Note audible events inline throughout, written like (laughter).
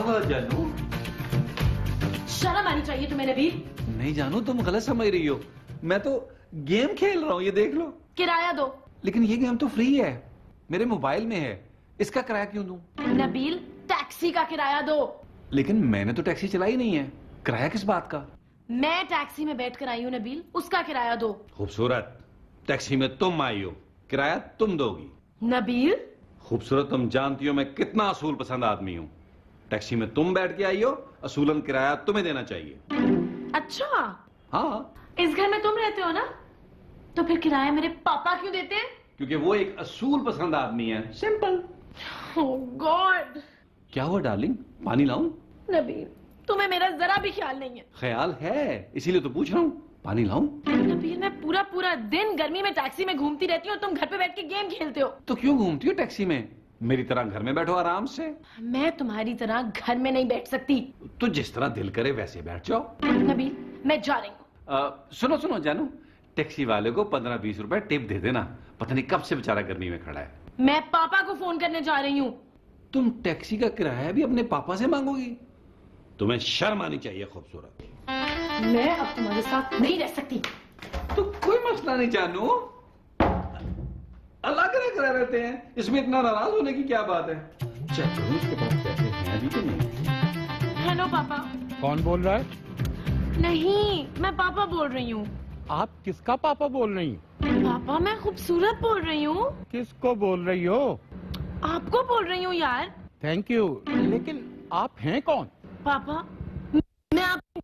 हुआ जानू शर्म आनी चाहिए तुम्हें नबील नहीं जानू तुम गलत समझ रही हो। मैं तो गेम खेल रहा हूँ ये देख लो। किराया दो। लेकिन ये गेम तो फ्री है। मेरे मोबाइल में है। इसका किराया क्यों दूँ? नबील टैक्सी का किराया दो। लेकिन मैंने तो टैक्सी चलाई नहीं है। किराया किस बात का? मैं टैक्सी में बैठ कर आई हूँ नबील। उसका किराया दो। खूबसूरत। टैक्सी में तुम आई हो। किराया तुम दोगी। नबील? खूबसूरत तुम जानती हो मैं कितना असूल पसंद आदमी हूँ। टैक्सी में तुम बैठ के आई हो असूलन किराया तुम्हें देना चाहिए। अच्छा? हाँ। इस घर में तुम रहते हो ना? तो फिर किराया मेरे पापा क्यों देते हैं? क्योंकि वो एक असूल पसंद आदमी है। सिंपल। गॉड क्या हुआ डार्लिंग? पानी लाऊं? नबील तुम्हें मेरा जरा भी ख्याल नहीं है। ख्याल है इसीलिए तो पूछ रहा हूँ। पानी लाऊं? नबील मैं पूरा पूरा दिन गर्मी में टैक्सी में घूमती रहती हूँ तुम घर पे बैठ के गेम खेलते हो। तो क्यों घूमती हो टैक्सी में? मेरी तरह घर में बैठो आराम से। मैं तुम्हारी तरह घर में नहीं बैठ सकती। तो जिस तरह दिल करे वैसे बैठ जाओ। नबील मैं जा रही हूँ। सुनो सुनो जानू। टैक्सी वाले को पंद्रह बीस रुपए टिप दे देना। पता नहीं कब से बेचारा गर्मी में खड़ा है। मैं पापा को फ़ोन करने जा रही हूँ। तुम टैक्सी का किराया भी अपने पापा से मांगोगी। तुम्हें शर्म आनी चाहिए खूबसूरत। मैं अब तुम्हारे साथ नहीं रह सकती। तो कोई मसला नहीं जानू। अलग अलग रह रहते हैं। इसमें इतना नाराज़ होने की क्या बात है? हैं तो नहीं हेलो पापा। कौन बोल रहा है? नहीं मैं पापा बोल रही हूँ। आप किसका पापा बोल रही हैं? पापा मैं खूबसूरत बोल रही हूँ। किसको बोल रही हो? आपको बोल रही हूँ यार। थैंक यू लेकिन आप हैं कौन? पापा मैं आपको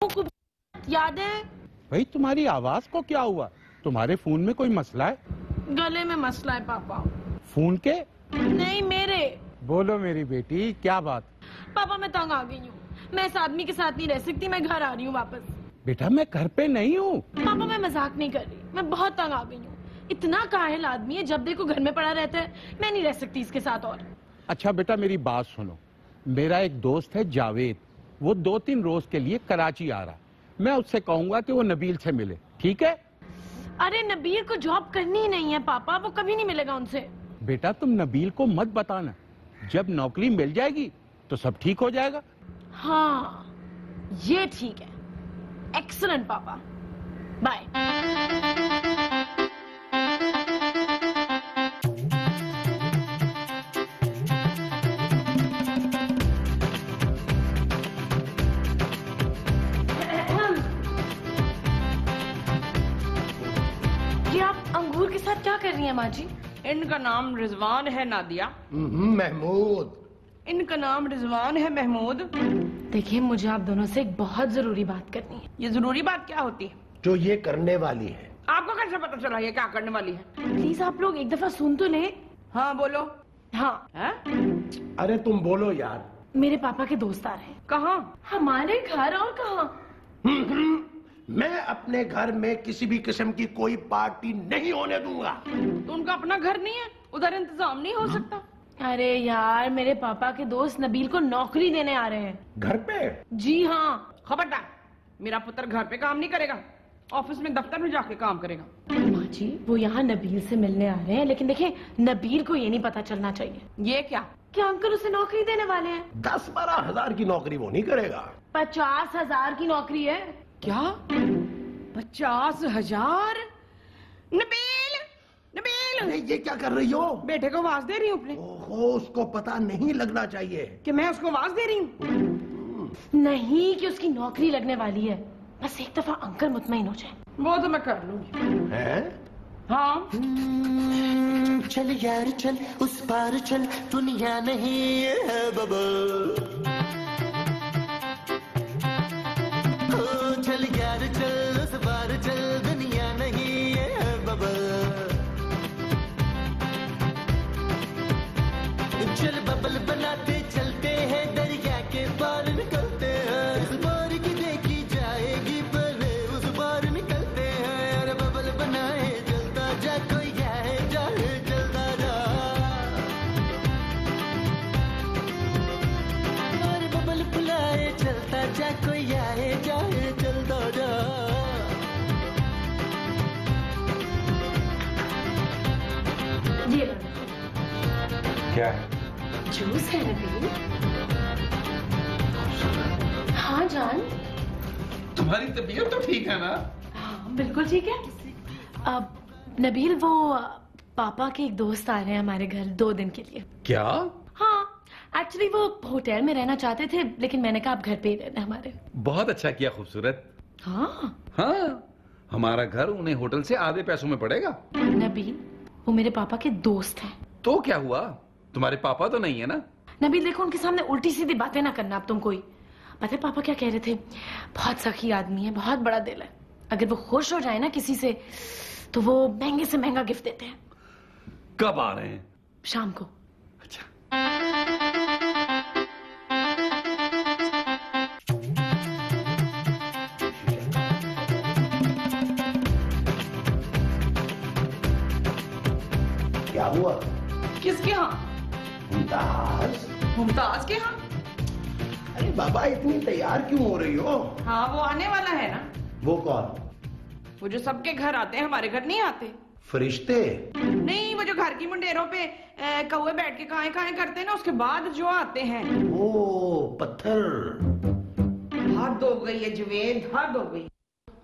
खूबसूरत याद है। भाई तुम्हारी आवाज़ को क्या हुआ? तुम्हारे फ़ोन में कोई मसला है? गले में मसला है पापा। फ़ोन के? नहीं मेरे। बोलो मेरी बेटी क्या बात? पापा मैं तंग आ गई हूँ। मैं इस आदमी के साथ नहीं रह सकती मैं घर आ रही हूँ वापस। बेटा मैं घर पे नहीं हूँ। पापा मैं मज़ाक नहीं कर रही। मैं बहुत तंग आ गई हूँ। इतना काहिल आदमी है जब देखो घर में पड़ा रहता है मैं नहीं रह सकती इसके साथ और। अच्छा बेटा मेरी बात सुनो। मेरा एक दोस्त है जावेद। वो दो तीन रोज के लिए कराची आ रहा मैं उससे कहूँगा कि वो नबील से मिले। ठीक है? अरे नबीर को जॉब करनी ही नहीं है पापा वो कभी नहीं मिलेगा उनसे। बेटा तुम नबील को मत बताना। जब नौकरी मिल जाएगी तो सब ठीक हो जाएगा। हाँ ये ठीक है। एक्सलेंट पापा। बाय रही हैं माँ जी? इनका नाम रिजवान है नादिया। हम्म, महमूद। इनका नाम रिजवान है महमूद। देखिए मुझे आप दोनों से एक बहुत ज़रूरी बात करनी है। ये ज़रूरी बात क्या होती है? जो ये करने वाली है। आपको कैसे पता चला ये क्या करने वाली है? प्लीज़ आप लोग एक दफ़ा सुन तो ले। हाँ बोलो। हाँ। हैं? अरे तुम बोलो यार। मेरे पापा के दोस्त आ रहे हैं। कहाँ? हमारे घर और कहाँ? मैं अपने घर में किसी भी किस्म की कोई पार्टी नहीं होने दूँगा। तो उनका अपना घर नहीं है? उधर इंतज़ाम नहीं हो सकता? अरे यार मेरे पापा के दोस्त नबील को नौकरी देने आ रहे हैं। घर पे? जी हाँ। खबरदार मेरा पुत्र घर पे काम नहीं करेगा। ऑफ़िस में दफ्तर में जाके काम करेगा। माँ जी वो यहाँ नबील से मिलने आ रहे हैं लेकिन देखिए नबील को ये नहीं पता चलना चाहिए। ये क्या? क्या अंकल उसे नौकरी देने वाले हैं। दस बारह हज़ार की नौकरी वो नहीं करेगा। पचास हज़ार की नौकरी है। क्या? पचास हज़ार? नबील नबील! ये क्या कर रही हो? बेटे को आवाज़ दे रही हूँ अपने। ओहो उसको पता नहीं लगना चाहिए। कि मैं उसको आवाज़ दे रही हूँ? नहीं कि उसकी नौकरी लगने वाली है। बस एक दफ़ा अंकल मुतमिन हो जाए। वो तो मैं कर लूँगी। हैं? हाँ। चल यार चल उस पार चल। दुनिया नहीं है बबल। कोई आए जाए चलता जा ये क्या है जूस है नबील जान। तुम्हारी तबीयत तो ठीक है ना? हाँ, बिल्कुल ठीक है। अब नबील वो पापा के एक दोस्त आ रहे हैं हमारे घर दो दिन के लिए। क्या? हाँ एक्चुअली वो होटल में रहना चाहते थे लेकिन मैंने कहा आप घर पे ही रहना हमारे। बहुत अच्छा किया खूबसूरत। हाँ। हाँ हमारा घर उन्हें होटल से आधे पैसों में पड़ेगा। नबील वो मेरे पापा के दोस्त हैं। तो क्या हुआ? तुम्हारे पापा तो नहीं है ना? नबील देखो उनके सामने उल्टी सीधी बातें ना करना आप तुम कोई। पता है पापा क्या कह रहे थे? बहुत सखी आदमी है बहुत बड़ा दिल है। अगर वो खुश हो जाए ना किसी से तो वो महँगे से महँगा गिफ्ट देते हैं। कब आ रहे हैं? शाम को। अच्छा। किसके यहाँ? मुमताज़। मुमताज़ के यहाँ? अरे बाबा इतनी तैयार क्यों हो रही हो? हाँ वो आने वाला है ना? वो कौन? वो जो सबके घर आते हैं हमारे घर नहीं आते। फरिश्ते? नहीं वो जो घर की मुंडेरों पे कौवे बैठ के काए काए करते हैं ना उसके बाद जो आते हैं। ओ पत्थर। हद हो गई है जुवेद हद हो गई।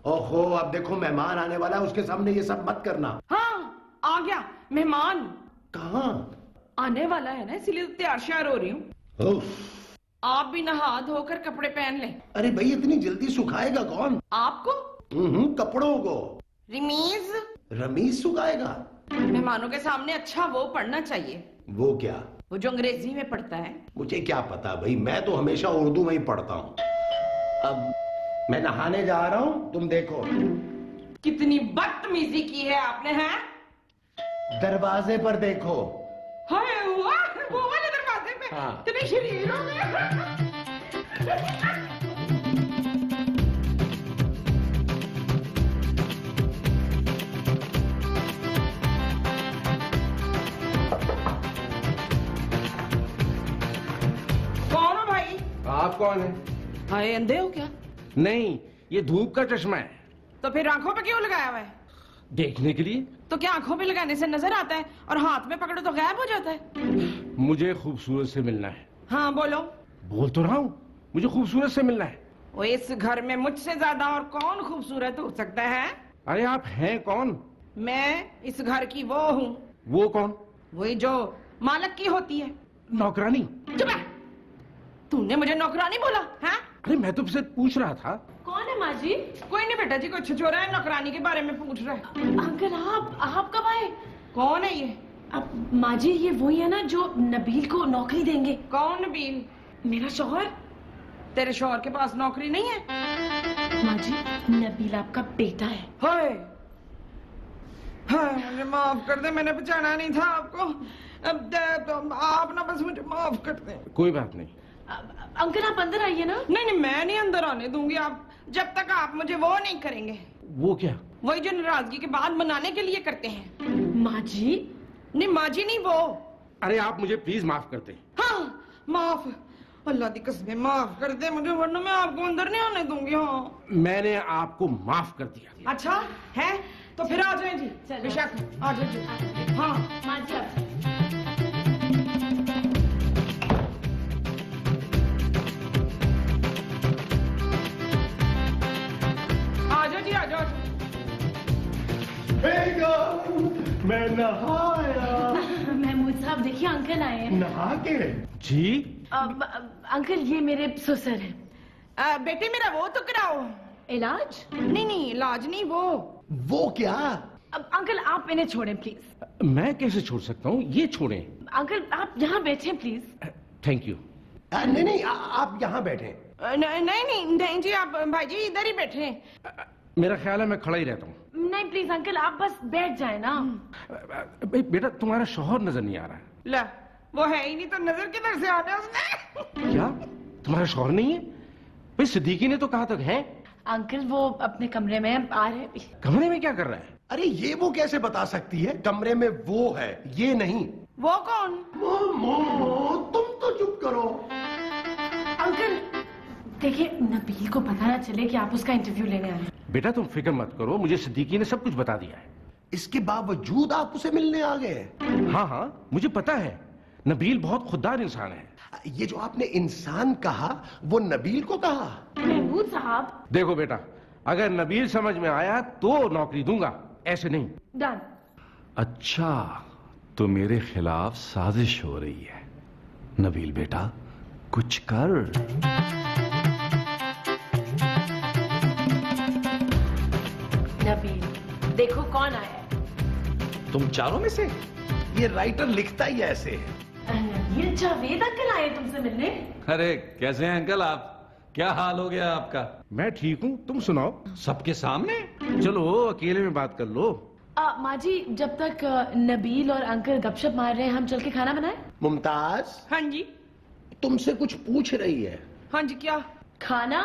ओहो अब देखो मेहमान आने वाला है उसके सामने ये सब मत करना। हाँ आ गया मेहमान। कहाँ? आने वाला है ना इसीलिए तो तैयार श्यार हो रही हूँ। आप भी नहा धोकर कपड़े पहन लें। अरे भाई इतनी जल्दी सुखाएगा कौन? आपको? हम्म, कपड़ों को। रिमीज? रमीज सुखाएगा? मेहमानों के सामने अच्छा वो पढ़ना चाहिए। वो क्या? वो जो अंग्रेज़ी में पढ़ता है। मुझे क्या पता भाई मैं तो हमेशा उर्दू में ही पढ़ता हूँ। अब मैं नहाने जा रहा हूँ तुम देखो। कितनी बदतमीजी की है आपने हैं? दरवाजे पर देखो। हाय वाह वो वाले दरवाजे पे हाँ। इतने शरीर हो गए। कौन हो भाई? आप कौन है? हाय अंधे हो क्या? नहीं ये धूप का चश्मा है। तो फिर आँखों पे क्यों लगाया हुआ है? देखने के लिए? तो क्या आँखों पे लगाने से नज़र आता है और हाथ में पकड़ो तो गायब हो जाता है? मुझे खूबसूरत से मिलना है। हाँ बोलो। बोल तो रहा हूँ मुझे खूबसूरत से मिलना है। वो इस घर में मुझसे ज़्यादा और कौन खूबसूरत हो सकता है? अरे आप हैं कौन? मैं इस घर की वो हूँ। वो कौन? वही जो मालक की होती है। नौकरानी। तूने मुझे नौकरानी बोला है? अरे मैं तुमसे पूछ रहा था है माँ जी कोई नहीं बेटा जी कोई छिछोरा है नौकरानी के बारे में पूछ रहा है। अंकल आप आप कब आए? कौन है ये? अब माँ जी ये वही है ना जो नबील को नौकरी देंगे। कौन बील मेरा शोहर। तेरे शोहर के पास नौकरी नहीं है? माँ जी नबील आपका बेटा है। हाय। हाय मुझे माफ़ कर दे मैंने पहचाना नहीं था आपको। अब दे- तो आप ना बस मुझे माफ़ कर दे। कोई बात नहीं। अंकल आप अंदर आइए ना। नहीं नहीं मैं नहीं अंदर आने दूँगी आप जब तक आप मुझे वो नहीं करेंगे। वो क्या? वही जो नाराज़गी के बाद मनाने के लिए करते हैं। माँ जी नहीं माँ जी नहीं वो। अरे आप मुझे प्लीज़ माफ़ कर दें। हाँ माफ़। अल्लाह की कसम माफ़ कर दे मुझे वरना मैं आपको अंदर नहीं आने दूँगी हाँ। मैंने आपको माफ़ कर दिया। अच्छा है? तो फिर आ जाए जी। बेशक आ जाए जी। हाँ। मैं नहाया। (laughs) महमूद साहब देखिए अंकल आए हैं। नहा के? जी। अब, अंकल ये मेरे ससुर हैं। आ, बेटे मेरा वो तो कराओ। इलाज? नहीं नहीं इलाज नहीं वो। वो क्या? अब अंकल आप इन्हें छोड़े प्लीज़ मैं कैसे छोड़ सकता हूँ? ये छोड़े। अंकल आप यहाँ बैठे प्लीज़ थैंक यू नहीं नहीं आ, आप यहाँ बैठे। नहीं नहीं नहीं जी आप भाई जी इधर ही बैठे। मेरा ख्याल है मैं खड़ा ही रहता हूँ। नहीं प्लीज़ अंकल आप बस बैठ जाए ना। बेटा तुम्हारा शोहर नज़र नहीं आ रहा है। ला वो है ही नहीं तो नज़र किधर से आने उसने क्या? तुम्हारा शौहर नहीं है? भाई सिद्दीकी ने तो कहा तक है? अंकल वो अपने कमरे में आ रहे कमरे में क्या कर रहा है? अरे ये वो कैसे बता सकती है? कमरे में वो है ये नहीं। वो कौन? मो, मो, मो, तुम तो चुप करो। अंकल देखिए नबील को पता ना चले कि आप उसका इंटरव्यू लेने आए हैं। बेटा तुम फ़िक्र मत करो मुझे सिद्दीकी ने सब कुछ बता दिया है। इसके बावजूद आप उसे मिलने आ गए हाँ। हाँ मुझे पता है नबील बहुत खुददार इंसान है। ये जो आपने इंसान कहा वो नबील को कहा? महमूद साहब। देखो बेटा अगर नबील समझ में आया तो नौकरी दूँगा ऐसे नहीं। डन। अच्छा तो मेरे खिलाफ साजिश हो रही है। नबील बेटा कुछ कर। नबील देखो कौन आया है। तुम चारों में से? ये राइटर लिखता ही ऐसे है। नबील जावेद अंकल आए तुमसे मिलने। अरे कैसे हैं अंकल आप? क्या हाल हो गया आपका? मैं ठीक हूँ तुम सुनाओ। सबके सामने? चलो अकेले में बात कर लो। आ, माँ जी जब तक नबील और अंकल गपशप मार रहे हैं हम चल के खाना बनाए? मुमताज़? हाँ जी। तुमसे कुछ पूछ रही है। हाँ जी क्या? खाना?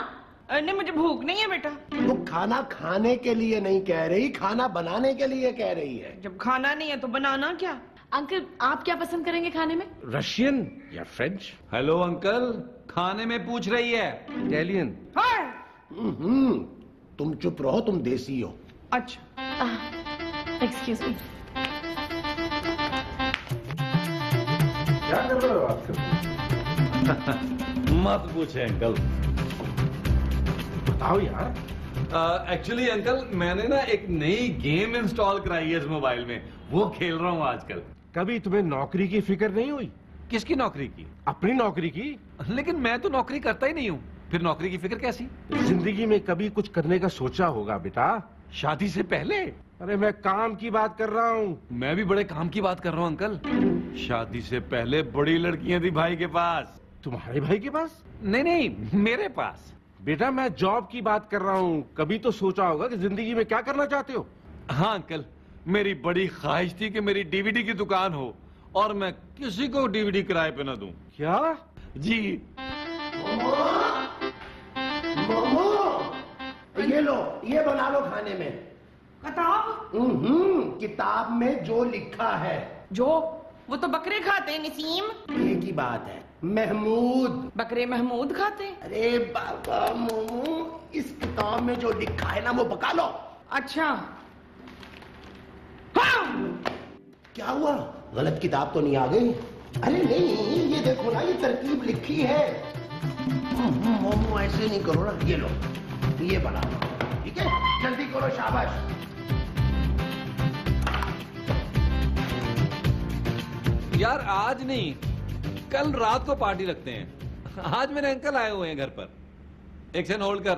नहीं मुझे भूख नहीं है बेटा। वो खाना खाने के लिए नहीं कह रही खाना बनाने के लिए कह रही है। जब खाना नहीं है तो बनाना क्या? अंकल आप क्या पसंद करेंगे खाने में? रशियन या फ्रेंच? हेलो अंकल खाने में पूछ रही है। इटालियन। हाँ हम्म तुम चुप रहो तुम देसी हो। अच्छा। एक्सक्यूज मी क्या कर रहे हो आजकल (laughs) मत पूछे अंकल। बताओ यार। एक्चुअली uh, अंकल मैंने ना एक नई गेम इंस्टॉल कराई है इस मोबाइल में। वो खेल रहा हूँ आजकल। कभी तुम्हें नौकरी की फ़िक्र नहीं हुई? किसकी नौकरी की? अपनी नौकरी की? लेकिन मैं तो नौकरी करता ही नहीं हूँ। फिर नौकरी की फ़िक्र कैसी? ज़िंदगी में कभी कुछ करने का सोचा होगा बेटा। शादी से पहले? अरे मैं काम की बात कर रहा हूँ। मैं भी बड़े काम की बात कर रहा हूँ अंकल। शादी से पहले बड़ी लड़कियाँ थी भाई के पास। तुम्हारे भाई के पास? नहीं नहीं मेरे पास। बेटा मैं जॉब की बात कर रहा हूँ। कभी तो सोचा होगा कि ज़िंदगी में क्या करना चाहते हो। हाँ अंकल मेरी बड़ी ख्वाहिश थी कि मेरी डीवीडी की दुकान हो और मैं किसी को डीवीडी किराए पे ना दूँ। क्या? जी। मोमो ये लो ये बना लो खाने में। किताब? हम्म किताब में जो लिखा है। जो? वो तो बकरे खाते हैं नसीम। एक ही बात है महमूद। बकरे महमूद खाते अरे बाबा मोमो इस किताब में जो लिखा है ना वो पका लो। अच्छा। हाँ! क्या हुआ? गलत किताब तो नहीं आ गई? अरे नहीं ये देखो ना ये तरकीब लिखी है। हम्म, मोमो ऐसे नहीं करो ना ये लो ये बना लो। ठीक है? जल्दी करो शाबाश। यार आज नहीं। कल रात को पार्टी रखते हैं। आज मेरे अंकल आए हुए हैं घर पर। एक सेकंड होल्ड कर।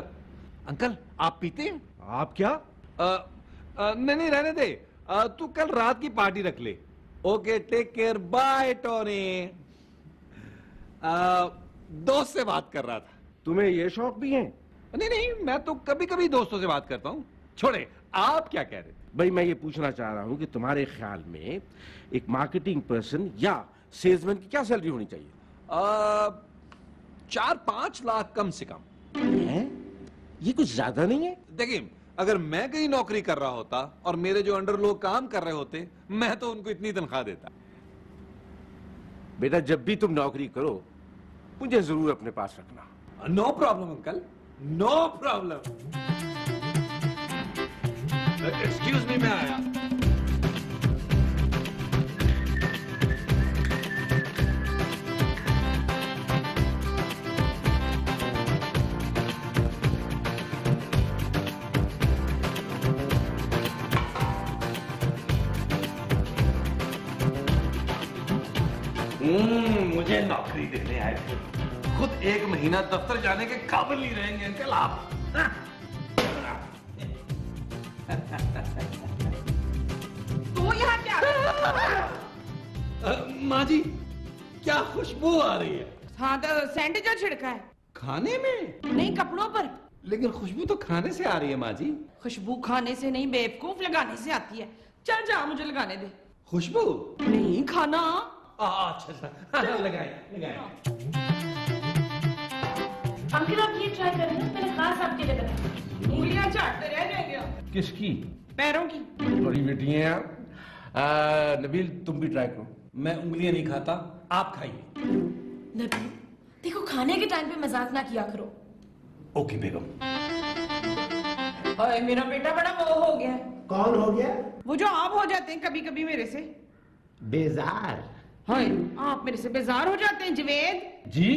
अंकल आप पीते हैं? आप क्या? नहीं नहीं रहने दे। तू कल रात की पार्टी रख ले। Okay take care bye Tony दोस्त से बात कर रहा था। तुम्हें ये शौक भी है? नहीं नहीं मैं तो कभी कभी दोस्तों से बात करता हूँ। छोड़े आप क्या कह रहे थे भाई मैं ये पूछना चाह रहा हूँ कि तुम्हारे ख्याल में एक मार्केटिंग पर्सन या सेल्समैन की क्या सैलरी होनी चाहिए? अ, चार पाँच लाख कम से कम। है? ये कुछ ज़्यादा नहीं है? देखिए अगर मैं कहीं नौकरी कर रहा होता और मेरे जो अंडर लोग काम कर रहे होते मैं तो उनको इतनी तनख्वाह देता। बेटा जब भी तुम नौकरी करो मुझे ज़रूर अपने पास रखना। No problem uncle. No problem. Excuse me मैं आया। मुझे नौकरी देने आए थे। खुद एक महीना दफ्तर जाने के काबिल नहीं रहेंगे अंकल आप। तू यहाँ क्या? माँ जी क्या खुशबू आ रही है? हाँ तो सेंट जो छिड़का है। खाने में? नहीं कपड़ों पर। लेकिन खुशबू तो खाने से आ रही है माँ जी। खुशबू खाने से नहीं बेवकूफ़ लगाने से आती है। चल जा मुझे लगाने दे। खुशबू? नहीं खाना। अच्छा अच्छा। लगाए लगाए। अंकल आप ये ट्राई करें ना मैंने खास आपके लिए बनाया उंगलियाँ चाटते रह जाएँगे किसकी? पैरों की। बड़ी बेटी है यार आ, नबील तुम भी ट्राई करो। मैं उंगलियाँ नहीं खाता आप खाइए। नबील देखो खाने के टाइम पे मज़ाक ना किया करो। ओके बेगम। ओए मेरा बेटा बड़ा वो हो गया। कौन हो गया? वो जो आप हो जाते हैं कभी कभी मेरे से। बेजार। हाय आप मेरे से बेजार हो जाते हैं जवेद। जी?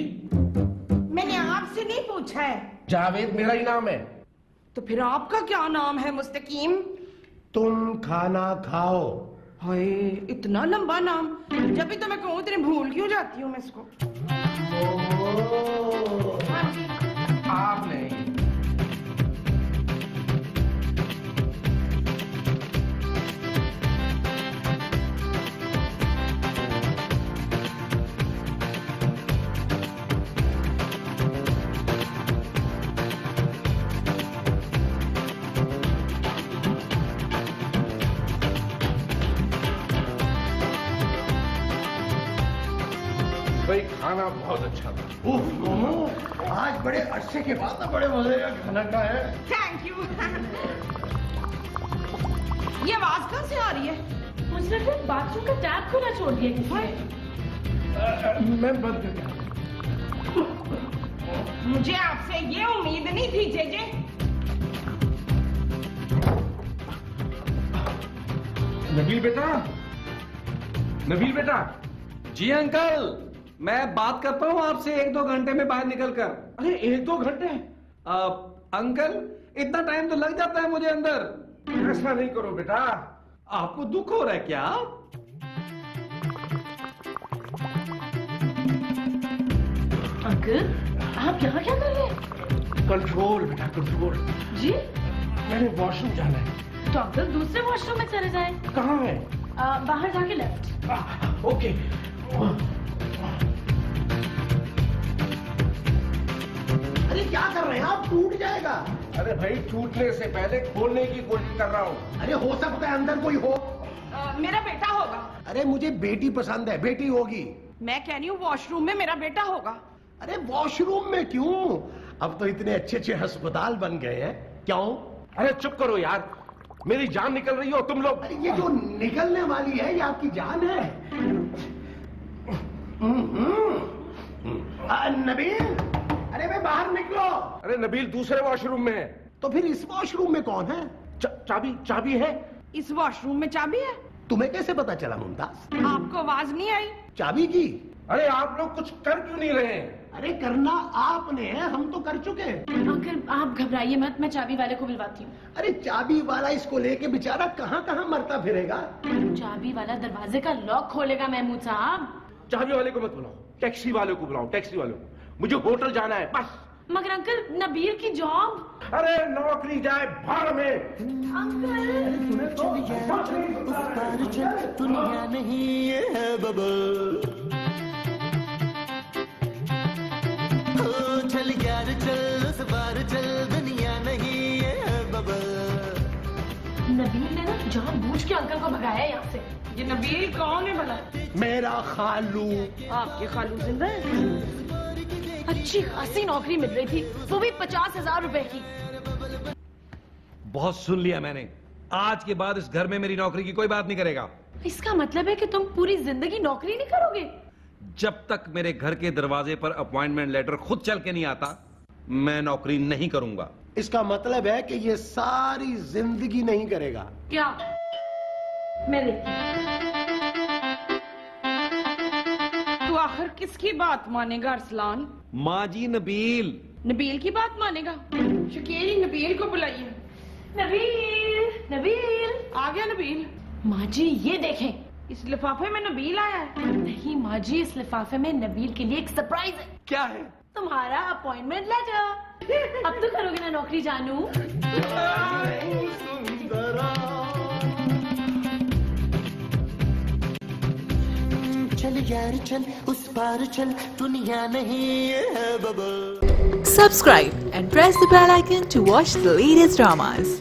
मैंने आपसे नहीं पूछा है। जावेद मेरा ही नाम है। तो फिर आपका क्या नाम है मुस्तकीम? तुम खाना खाओ। हाय इतना लंबा नाम। जब भी तो मैं कहूँ तेरे भूल क्यों जाती हूँ मैं इसको? आप खाना बहुत अच्छा था। मोमो, आज बड़े अरसे के बाद ना बड़े मज़े का खाना का है। थैंक यू ये आवाज़ कहाँ से आ रही है? मुझे लगता है बाथरूम का टैप खुला छोड़ दिया किसी मैं बंद कर दिया। मुझे आपसे ये उम्मीद नहीं थी जेजे। नबील बेटा? नबील बेटा? जी अंकल। मैं बात करता हूँ आपसे एक दो घंटे में बाहर निकल कर अरे एक दो घंटे? अंकल इतना टाइम तो लग जाता है मुझे अंदर। ऐसा नहीं करो बेटा। आपको दुख हो रहा है क्या? अंकल आप यहाँ क्या कर रहे हैं? कंट्रोल बेटा कंट्रोल। जी? मैंने वॉशरूम जाना है। तो अंकल दूसरे वॉशरूम में चले जाए। कहाँ है? आ, बाहर जाके लेफ़्ट आ, ओके। अरे क्या कर रहे हैं? आप टूट जाएगा। अरे भाई टूटने से पहले खोलने की कोशिश कर रहा हूँ। अरे हो सकता है अंदर कोई हो। अ, मेरा बेटा होगा। अरे मुझे बेटी पसंद है बेटी होगी। मैं कह रही हूँ वॉशरूम में मेरा बेटा होगा। अरे वॉशरूम में क्यों? अब तो इतने अच्छे अच्छे अस्पताल बन गए हैं। क्यों? अरे चुप करो यार। मेरी जान निकल रही हो तुम लोग। अरे ये जो निकलने वाली है ये आपकी जान है। हम्म। आ, नबील अरे मैं बाहर निकलो। अरे नबील दूसरे वॉशरूम में है। तो फिर इस वॉशरूम में कौन है? चा, चाबी चाबी है। इस वॉशरूम में चाबी है? तुम्हें कैसे पता चला मुमताज़? आपको आवाज़ नहीं आई? चाबी की? अरे आप लोग कुछ कर क्यों नहीं रहे? अरे करना आपने है हम तो कर चुके हैं। अंकल आप घबराइए मत मैं चाबी वाले को बुलवाती हूँ। अरे चाबी वाला इसको लेके बेचारा कहाँ कहाँ मरता फिरेगा? चाबी वाला दरवाजे का लॉक खोलेगा महमूद साहब। चाबी वाले को मत बुलाओ टैक्सी वाले को बुलाओ टैक्सी वाले को। मुझे होटल जाना है बस। मगर अंकल नबीर की जॉब। अरे नौकरी जाए भाड़ में। पार चल दुनिया नहीं है बबल। चल यार चल उस पार चल दुनिया नहीं है बबल। नबील ने ना जान बूझ के अंकल को भगाया है यहाँ से। ये नबील कौन है भला? मेरा खालू। आपके खालू ज़िंदा है? अच्छी खासी नौकरी मिल रही थी वो भी पचास हज़ार रुपए की। बहुत सुन लिया मैंने। आज के बाद इस घर में मेरी नौकरी की कोई बात नहीं करेगा। इसका मतलब है कि तुम पूरी ज़िंदगी नौकरी नहीं करोगे? जब तक मेरे घर के दरवाजे पर अपॉइंटमेंट लेटर खुद चल के नहीं आता मैं नौकरी नहीं करूँगा। इसका मतलब है कि ये सारी ज़िंदगी नहीं करेगा। क्या? मैं आखिर किसकी बात मानेगा अरसलान? माँ जी नबील। नबील की बात मानेगा? शकीरी नबील को बुलाइए। नबील नबील। आ गया नबील। माँ जी ये देखें। इस लिफाफे में नबील आया है। नहीं माँ जी इस लिफाफे में नबील के लिए एक सरप्राइज़ है। क्या है? तुम्हारा अपॉइंटमेंट लेटर अब तो करोगे ना नौकरी जानू? (laughs) चल यार चल उस पार चल दुनिया नहीं है bubble Subscribe and press the bell icon to watch the latest dramas.